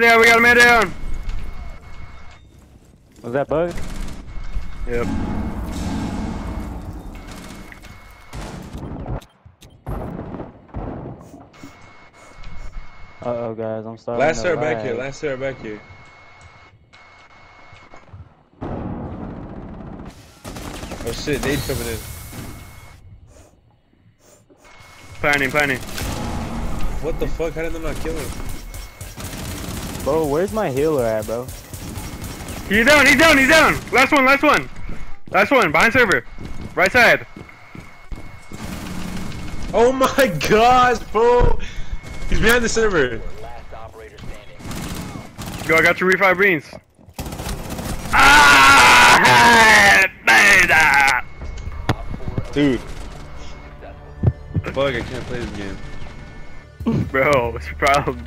Yeah, we got a man down. Was that bug? Yep. Uh oh, guys, I'm sorry. Last server back here. Last server back here. Oh shit, they coming in. Planning, planning. What the fuck? How did they not kill him? Bro, where's my healer at, bro? He's down, he's down, he's down. Last one, last one. Last one, behind server. Right side. Oh my gosh, bro! He's behind the server. Last operator standing. Go, I got your refive greens. Ah! Beta! Dude. Successful. Fuck, I can't play this game. Bro, what's your problem?